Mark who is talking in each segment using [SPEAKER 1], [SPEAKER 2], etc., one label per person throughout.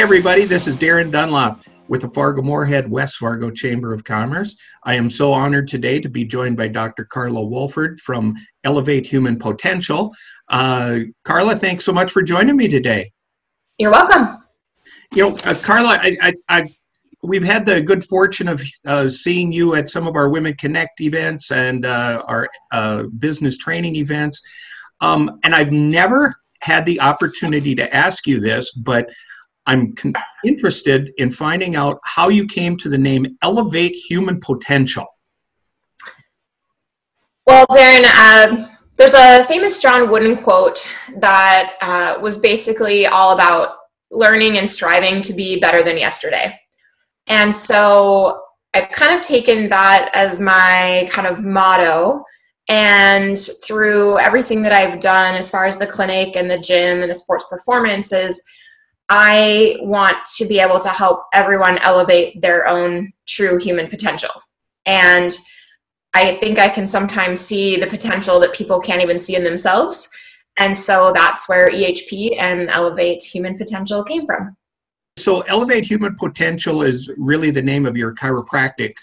[SPEAKER 1] Hey, everybody, this is Darren Dunlop with the Fargo Moorhead West Fargo Chamber of Commerce. I am so honored today to be joined by Dr. Carla Wolford from Elevate Human Potential. Uh, Carla, thanks so much for joining me today.
[SPEAKER 2] You're welcome.
[SPEAKER 1] You know, uh, Carla, I, I, I, we've had the good fortune of uh, seeing you at some of our Women Connect events and uh, our uh, business training events. Um, and I've never had the opportunity to ask you this, but I'm interested in finding out how you came to the name Elevate Human Potential.
[SPEAKER 2] Well, Darren, uh, there's a famous John Wooden quote that uh, was basically all about learning and striving to be better than yesterday. And so I've kind of taken that as my kind of motto. And through everything that I've done as far as the clinic and the gym and the sports performances, I want to be able to help everyone elevate their own true human potential. And I think I can sometimes see the potential that people can't even see in themselves. And so that's where EHP and Elevate Human Potential came from.
[SPEAKER 1] So, Elevate Human Potential is really the name of your chiropractic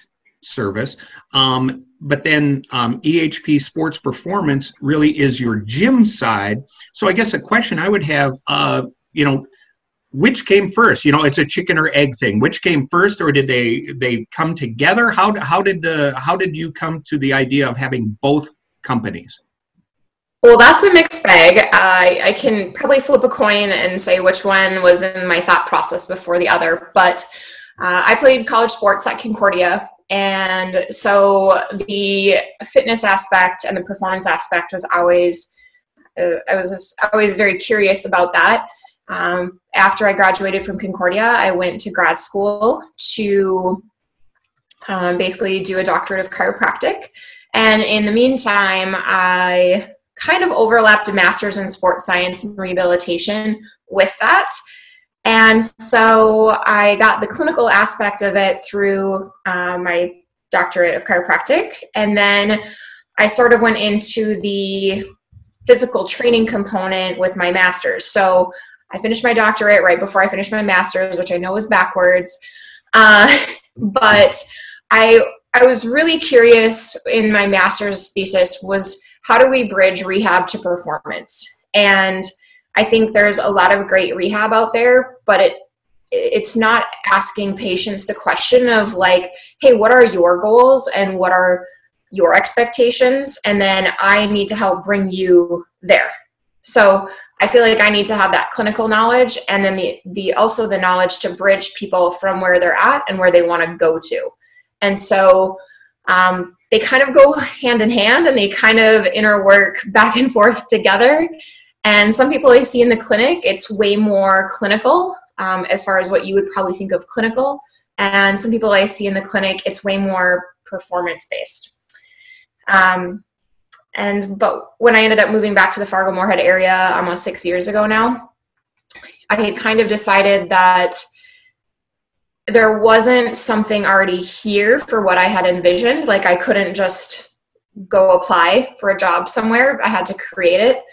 [SPEAKER 1] service. Um, but then um, EHP Sports Performance really is your gym side. So, I guess a question I would have, uh, you know, which came first? You know it's a chicken or egg thing. Which came first or did they they come together? How how did the how did you come to the idea of having both companies?
[SPEAKER 2] Well that's a mixed bag. I i can probably flip a coin and say which one was in my thought process before the other but uh, i played college sports at concordia and so the fitness aspect and the performance aspect was always uh, i was always very curious about that um, after I graduated from Concordia, I went to grad school to um, basically do a doctorate of chiropractic. And in the meantime, I kind of overlapped a master's in sports science and rehabilitation with that. And so I got the clinical aspect of it through uh, my doctorate of chiropractic. And then I sort of went into the physical training component with my master's. So I finished my doctorate right before I finished my master's, which I know is backwards. Uh, but I I was really curious in my master's thesis was how do we bridge rehab to performance? And I think there's a lot of great rehab out there, but it it's not asking patients the question of like, hey, what are your goals and what are your expectations? And then I need to help bring you there. So I feel like I need to have that clinical knowledge and then the, the also the knowledge to bridge people from where they're at and where they want to go to. And so um, they kind of go hand in hand and they kind of interwork back and forth together. And some people I see in the clinic, it's way more clinical um, as far as what you would probably think of clinical. And some people I see in the clinic, it's way more performance based. Um, and but when I ended up moving back to the Fargo Moorhead area almost six years ago now, I had kind of decided that there wasn't something already here for what I had envisioned. Like I couldn't just go apply for a job somewhere, I had to create it.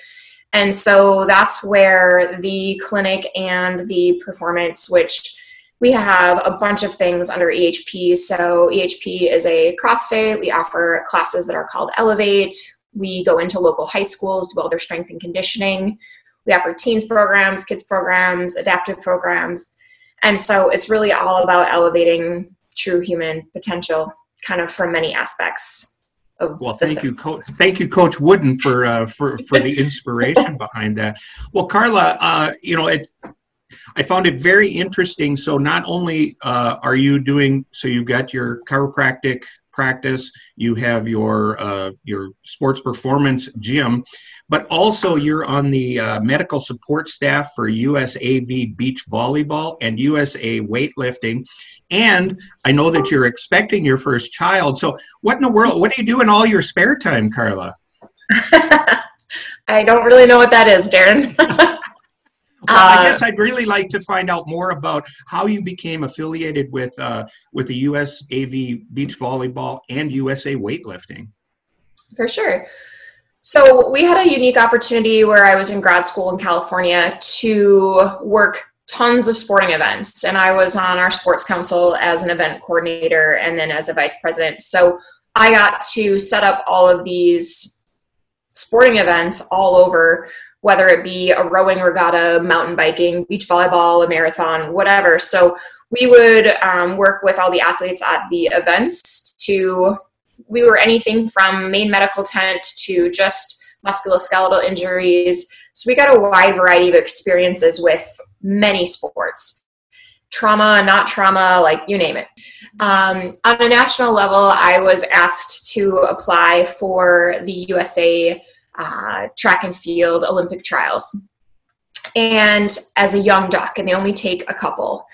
[SPEAKER 2] And so that's where the clinic and the performance, which we have a bunch of things under EHP. So, EHP is a CrossFit. We offer classes that are called Elevate. We go into local high schools, do all their strength and conditioning. We offer teens programs, kids programs, adaptive programs. And so it's really all about elevating true human potential kind of from many aspects
[SPEAKER 1] well thank you coach thank you coach wooden for uh, for for the inspiration behind that well carla uh, you know it i found it very interesting so not only uh, are you doing so you've got your chiropractic practice, you have your uh, your sports performance gym, but also you're on the uh, medical support staff for USAV beach volleyball and USA weightlifting. And I know that you're expecting your first child. So, what in the world? What do you do in all your spare time, Carla?
[SPEAKER 2] I don't really know what that is, Darren.
[SPEAKER 1] Well, I uh, guess I'd really like to find out more about how you became affiliated with uh, with the U.S. AV beach volleyball and USA weightlifting.
[SPEAKER 2] For sure. So we had a unique opportunity where I was in grad school in California to work tons of sporting events and i was on our sports council as an event coordinator and then as a vice president so i got to set up all of these sporting events all over whether it be a rowing regatta mountain biking beach volleyball a marathon whatever. So we would um, work with all the athletes at the events to we were anything from main medical tent to just musculoskeletal injuries. So we got a wide variety of experiences with many sports. Trauma, not trauma, like you name it. Um, on a national level, I was asked to apply for the USA uh, track and field Olympic trials. And as a young duck, and they only take a couple.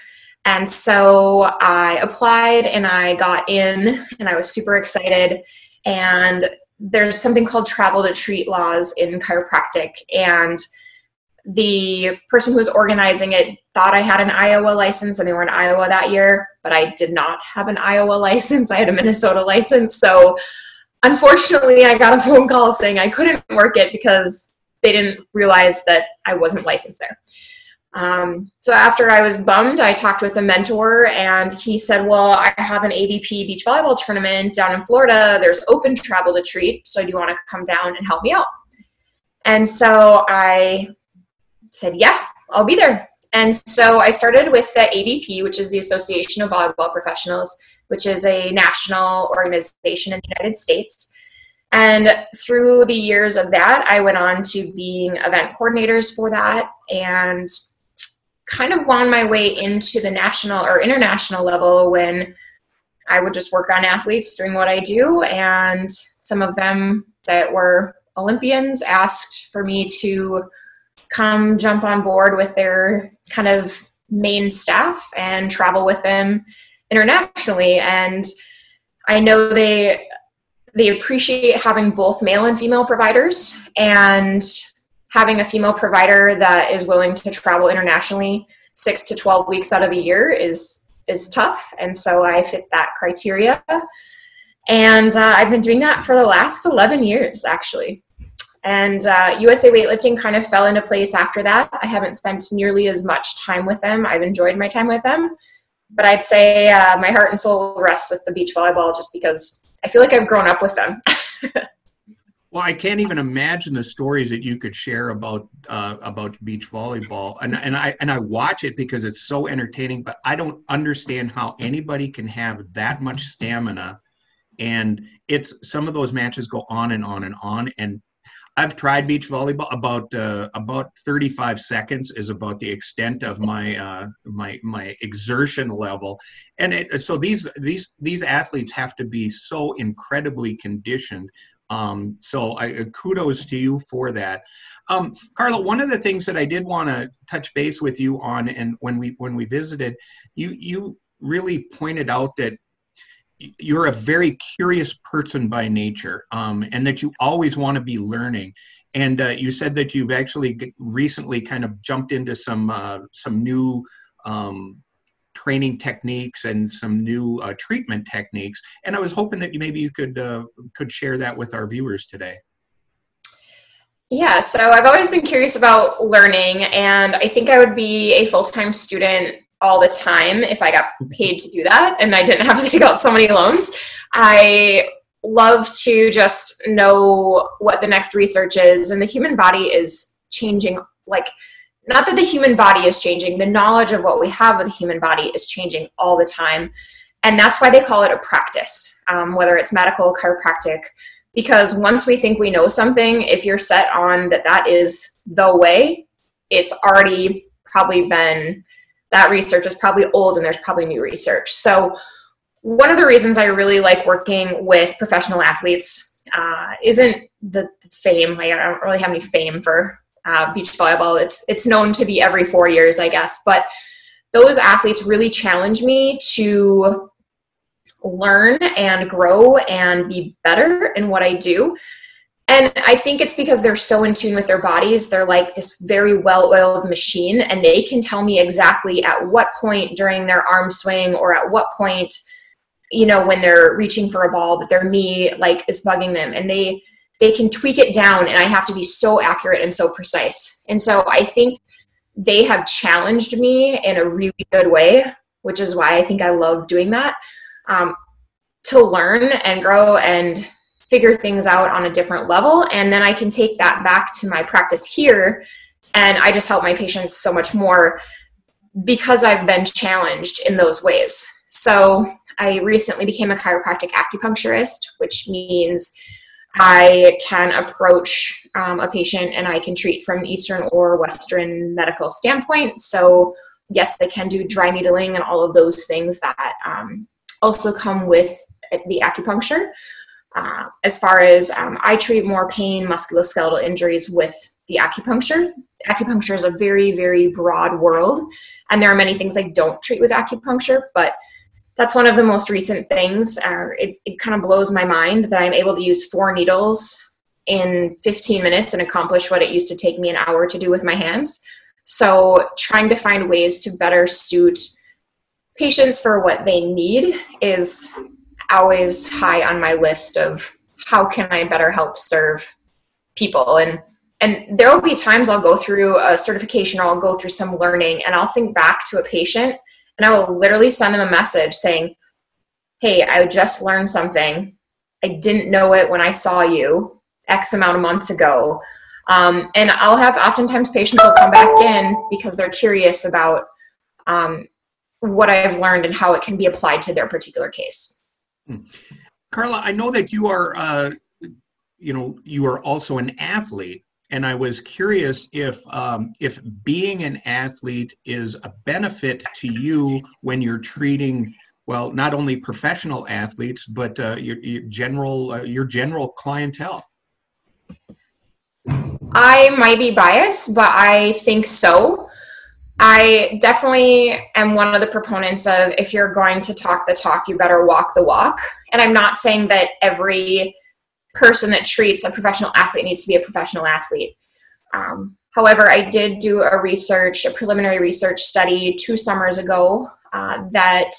[SPEAKER 2] And so I applied and I got in, and I was super excited. And there's something called travel to treat laws in chiropractic. And the person who was organizing it thought I had an Iowa license and they were in Iowa that year, but I did not have an Iowa license. I had a Minnesota license. So unfortunately, I got a phone call saying I couldn't work it because they didn't realize that I wasn't licensed there. Um, so after I was bummed, I talked with a mentor and he said, Well, I have an AVP beach volleyball tournament down in Florida. There's open travel to treat. So do you want to come down and help me out? And so I said, Yeah, I'll be there. And so I started with the AVP, which is the Association of Volleyball Professionals, which is a national organization in the United States. And through the years of that, I went on to being event coordinators for that and kind of wound my way into the national or international level when I would just work on athletes doing what I do. And some of them that were Olympians asked for me to come jump on board with their kind of main staff and travel with them internationally and i know they they appreciate having both male and female providers and having a female provider that is willing to travel internationally 6 to 12 weeks out of the year is is tough and so i fit that criteria and uh, i've been doing that for the last 11 years actually and uh, USA Weightlifting kind of fell into place after that. I haven't spent nearly as much time with them. I've enjoyed my time with them. But I'd say uh, my heart and soul rest with the beach volleyball just because I feel like I've grown up with them.
[SPEAKER 1] well, I can't even imagine the stories that you could share about uh, about beach volleyball, and and I and I watch it because it's so entertaining. But I don't understand how anybody can have that much stamina, and it's some of those matches go on and on and on, and I've tried beach volleyball. About uh, about 35 seconds is about the extent of my uh, my my exertion level, and it, so these these these athletes have to be so incredibly conditioned. Um, so I, uh, kudos to you for that. Um, Carla, one of the things that I did want to touch base with you on, and when we when we visited, you you really pointed out that you're a very curious person by nature um, and that you always want to be learning. And uh, you said that you've actually recently kind of jumped into some uh, some new um, training techniques and some new uh, treatment techniques. And i was hoping that you maybe you could uh, could share that with our viewers today.
[SPEAKER 2] Yeah, so I've always been curious about learning, and I think I would be a full time student all the time if I got paid to do that and I didn't have to take out so many loans. I love to just know what the next research is and the human body is changing like not that the human body is changing the knowledge of what we have of the human body is changing all the time and that's why they call it a practice um, whether it's medical chiropractic because once we think we know something if you're set on that that is the way it's already probably been that research is probably old and there's probably new research. So, one of the reasons I really like working with professional athletes uh, isn't the fame. Like, I don't really have any fame for uh, beach volleyball. It's it's known to be every four years, I guess. But those athletes really challenge me to learn and grow and be better in what I do. And I think it's because they're so in tune with their bodies. They're like this very well oiled machine, and they can tell me exactly at what point during their arm swing or at what point, you know, when they're reaching for a ball that their knee like is bugging them. And they, they can tweak it down, and I have to be so accurate and so precise. And so I think they have challenged me in a really good way, which is why I think I love doing that. Um, to learn and grow and figure things out on a different level. And then I can take that back to my practice here. And I just help my patients so much more because I've been challenged in those ways. So I recently became a chiropractic acupuncturist, which means I can approach um, a patient and I can treat from Eastern or Western medical standpoint. So, yes, they can do dry needling and all of those things that um, also come with the acupuncture. Uh, as far as um, I treat more pain, musculoskeletal injuries with the acupuncture. Acupuncture is a very, very broad world, and there are many things I don't treat with acupuncture, but that's one of the most recent things. Uh, it, it kind of blows my mind that I'm able to use four needles in 15 minutes and accomplish what it used to take me an hour to do with my hands. So, trying to find ways to better suit patients for what they need is always high on my list of how can I better help serve people and and there will be times I'll go through a certification or I'll go through some learning and I'll think back to a patient and I will literally send them a message saying, Hey, I just learned something. I didn't know it when I saw you X amount of months ago. Um, and I'll have oftentimes patients will come back in because they're curious about um, what I've learned and how it can be applied to their particular case.
[SPEAKER 1] Hmm. Carla, I know that you are, uh, you know, you are also an athlete and I was curious if um, if being an athlete is a benefit to you when you're treating well not only professional athletes but uh, your, your, general uh, your general clientele.
[SPEAKER 2] I might be biased, but I think so. I definitely am one of the proponents of if you're going to talk the talk, you better walk the walk. And I'm not saying that every person that treats a professional athlete needs to be a professional athlete. Um, however, I did do a research, a preliminary research study two summers ago uh, that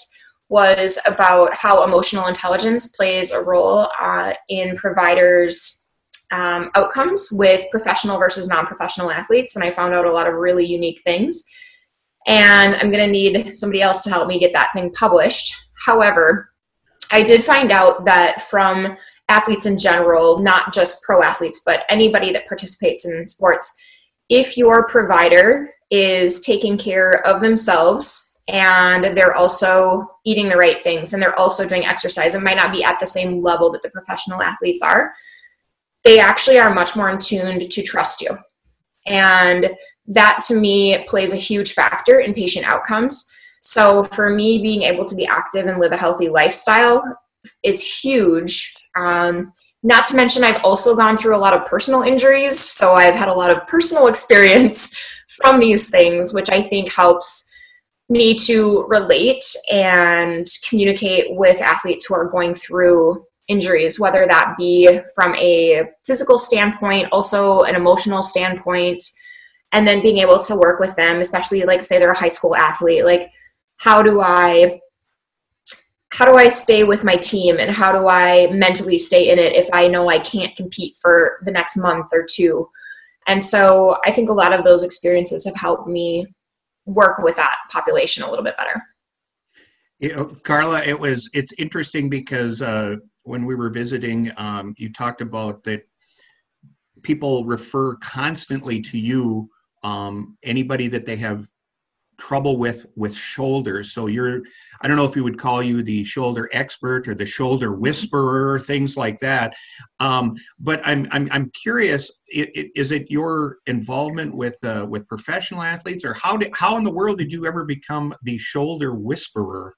[SPEAKER 2] was about how emotional intelligence plays a role uh, in providers' um, outcomes with professional versus non professional athletes. And I found out a lot of really unique things. And I'm going to need somebody else to help me get that thing published. However, I did find out that from athletes in general, not just pro athletes, but anybody that participates in sports, if your provider is taking care of themselves and they're also eating the right things and they're also doing exercise, it might not be at the same level that the professional athletes are. They actually are much more in tuned to trust you. And that to me plays a huge factor in patient outcomes. So for me, being able to be active and live a healthy lifestyle is huge. Um, not to mention, I've also gone through a lot of personal injuries, so I've had a lot of personal experience from these things, which I think helps me to relate and communicate with athletes who are going through injuries, whether that be from a physical standpoint, also an emotional standpoint, and then being able to work with them, especially like say they're a high school athlete, like how do I how do I stay with my team and how do I mentally stay in it if I know I can't compete for the next month or two? And so I think a lot of those experiences have helped me work with that population a little bit better.
[SPEAKER 1] You know, Carla, it was it's interesting because uh, when we were visiting, um, you talked about that people refer constantly to you. Um, anybody that they have trouble with with shoulders. So you're i don't know if you would call you the shoulder expert or the shoulder whisperer things like that. Um, but i'm i'm, I'm curious it, it, is it your involvement with uh, with professional athletes or how did how in the world did you ever become the shoulder whisperer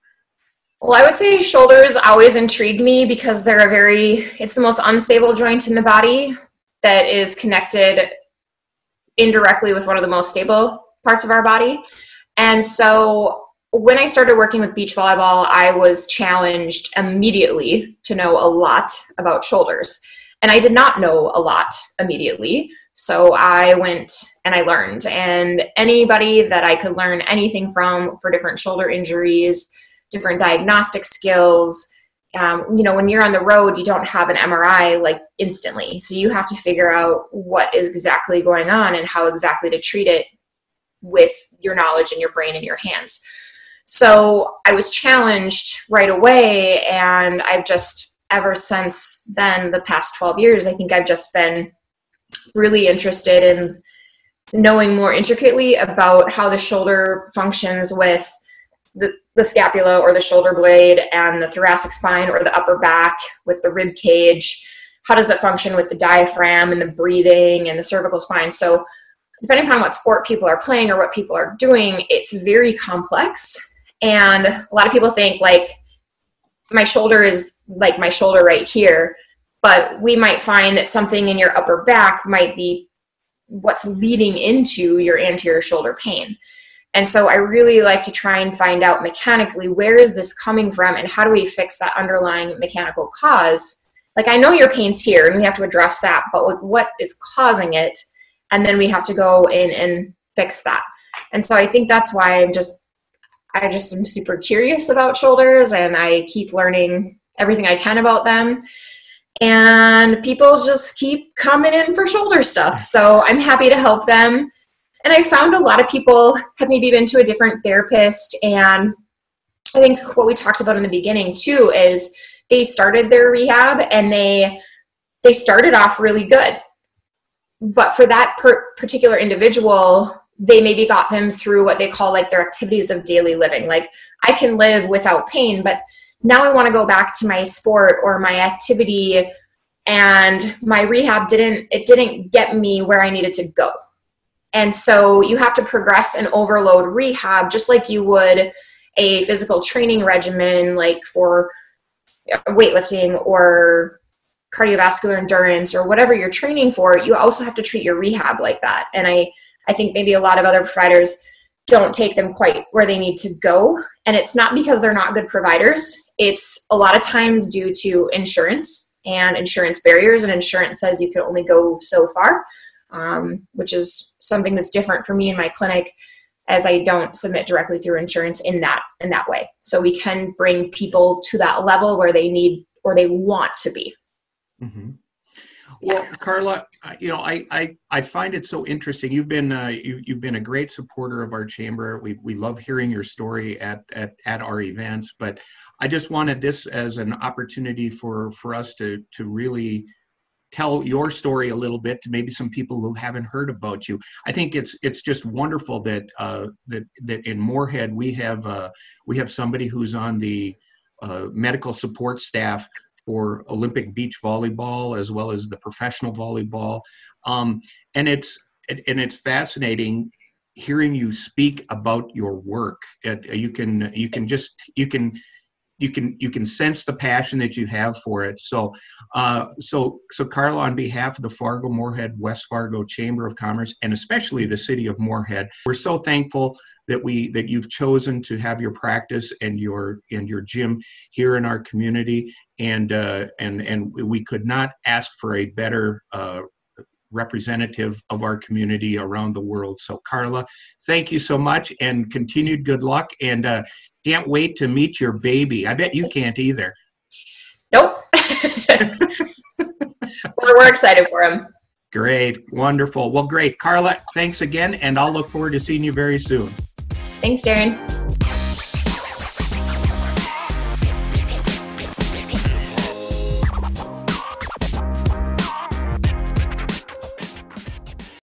[SPEAKER 2] well, I would say shoulders always intrigue me because they're a very, it's the most unstable joint in the body that is connected indirectly with one of the most stable parts of our body. And so when I started working with beach volleyball, I was challenged immediately to know a lot about shoulders. And I did not know a lot immediately. So I went and I learned. And anybody that I could learn anything from for different shoulder injuries, different diagnostic skills, um, you know, when you're on the road, you don't have an MRI like instantly. So you have to figure out what is exactly going on and how exactly to treat it with your knowledge and your brain and your hands. So I was challenged right away, and I've just ever since then, the past 12 years, I think I've just been really interested in knowing more intricately about how the shoulder functions with the, the scapula or the shoulder blade and the thoracic spine or the upper back with the rib cage. How does it function with the diaphragm and the breathing and the cervical spine? So, depending upon what sport people are playing or what people are doing, it's very complex. And a lot of people think, like, my shoulder is like my shoulder right here, but we might find that something in your upper back might be what's leading into your anterior shoulder pain. And so I really like to try and find out mechanically where is this coming from and how do we fix that underlying mechanical cause? Like I know your pain's here and we have to address that, but like what is causing it? And then we have to go in and fix that. And so I think that's why I'm just I just am super curious about shoulders and I keep learning everything I can about them. And people just keep coming in for shoulder stuff. So I'm happy to help them and I found a lot of people have maybe been to a different therapist. And I think what we talked about in the beginning too is they started their rehab and they they started off really good. But for that per- particular individual, they maybe got them through what they call like their activities of daily living. Like I can live without pain, but now I want to go back to my sport or my activity and my rehab didn't it didn't get me where I needed to go. And so you have to progress and overload rehab just like you would a physical training regimen, like for uh, weightlifting or cardiovascular endurance or whatever you're training for. You also have to treat your rehab like that. And I, I think maybe a lot of other providers don't take them quite where they need to go. And it's not because they're not good providers, it's a lot of times due to insurance and insurance barriers. And insurance says you can only go so far um, which is something that's different for me in my clinic as I don't submit directly through insurance in that in that way. So we can bring people to that level where they need or they want to be.
[SPEAKER 1] Mm-hmm. Well, Carla, you know, I, I, I find it so interesting. You've been uh, you, you've been a great supporter of our chamber. We, we love hearing your story at, at, at our events. But I just wanted this as an opportunity for for us to to really tell your story a little bit to maybe some people who haven't heard about you. I think it's it's just wonderful that uh, that that in Moorhead we have uh, we have somebody who's on the uh, medical support staff for Olympic beach volleyball as well as the professional volleyball, um, and it's and it's fascinating hearing you speak about your work. It, you can you can just you can you can you can sense the passion that you have for it. So, uh, so so Carla, on behalf of the Fargo Moorhead West Fargo Chamber of Commerce and especially the City of Moorhead, we're so thankful that we that you've chosen to have your practice and your and your gym here in our community, and uh, and and we could not ask for a better. Uh, representative of our community around the world. So, Carla, thank you so much and continued good luck. And uh, can't wait to meet your baby. I bet you can't either.
[SPEAKER 2] Nope. we're, we're excited for him.
[SPEAKER 1] Great. Wonderful. Well, great. Carla, thanks again, and I'll look forward to seeing you very soon.
[SPEAKER 2] Thanks, Darren.